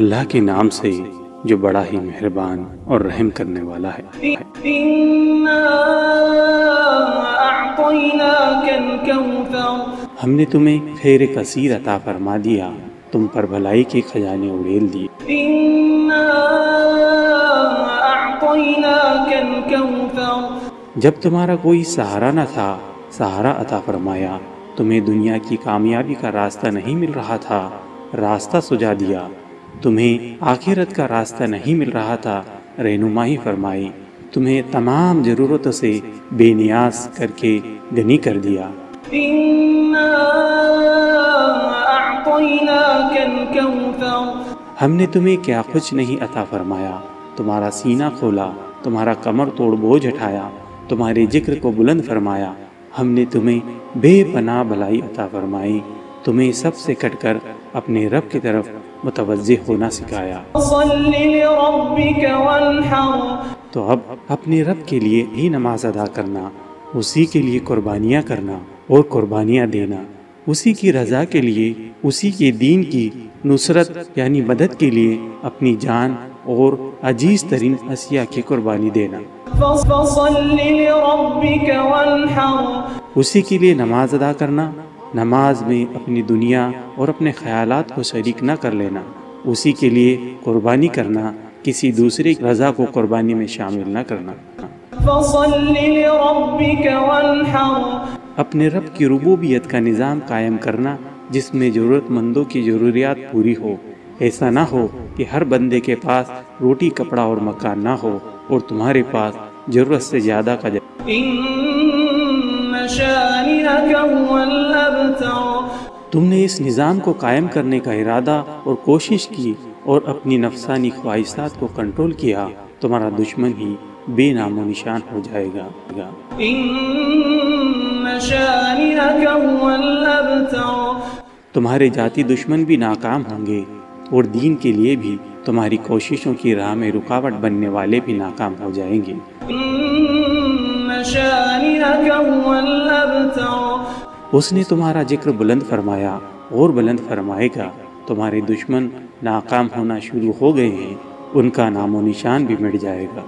अल्लाह के नाम से जो बड़ा ही मेहरबान और रहम करने वाला है। हमने तुम्हें खैर कसीर अता फरमा दिया तुम पर भलाई के खजाने उड़ेल दिए जब तुम्हारा कोई सहारा न था सहारा अता फरमाया तुम्हें दुनिया की कामयाबी का रास्ता नहीं मिल रहा था रास्ता सुझा दिया। तुम्हें आखिरत का रास्ता नहीं मिल रहा था रहनुमाई फरमाई तुम्हें तमाम ज़रूरतों से बेनियाज करके गनी कर दिया। हमने तुम्हें क्या कुछ नहीं अता फरमाया। तुम्हारा सीना खोला तुम्हारा कमर तोड़ बोझ उठाया तुम्हारे ज़िक्र को बुलंद फरमाया। हमने तुम्हें बेपनाह भलाई अता फरमाई। तुम्हें सबसे कटकर अपने रब की तरफ़ मुतवज्जे होना सिखाया। तो अब अपने रब के लिए ही नमाज़ अदा करना, उसी के लिए कुर्बानियाँ करना और कुर्बानियाँ देना, उसी की रजा के लिए, उसी के दीन की नुसरत यानी मदद के लिए अपनी जान और अज़ीज़ तरीन असिया की कुर्बानी देना। उसी के लिए नमाज़ अदा करना नमाज़ में अपनी दुनिया और अपने ख्यालात को शरीक न कर लेना। उसी के लिए कुर्बानी करना किसी दूसरे की रजा को कुर्बानी में शामिल न करना। अपने रब की रुबूबियत का निज़ाम कायम करना जिसमें ज़रूरतमंदों की ज़रूरियात पूरी हो। ऐसा ना हो कि हर बंदे के पास रोटी कपड़ा और मकान ना हो और तुम्हारे पास ज़रूरत से ज़्यादा का तुमने इस निज़ाम को कायम करने का इरादा और कोशिश की और अपनी नफसानी ख्वाहिशात को कंट्रोल किया तुम्हारा दुश्मन ही बेनामो निशान हो जाएगा। तुम्हारे जाति दुश्मन भी नाकाम होंगे। और दीन के लिए भी तुम्हारी कोशिशों की राह में रुकावट बनने वाले भी नाकाम हो जाएँगे। उसने तुम्हारा ज़िक्र बुलंद फरमाया और बुलंद फरमाएगा तुम्हारे दुश्मन नाकाम होना शुरू हो गए हैं उनका नामो निशान भी मिट जाएगा।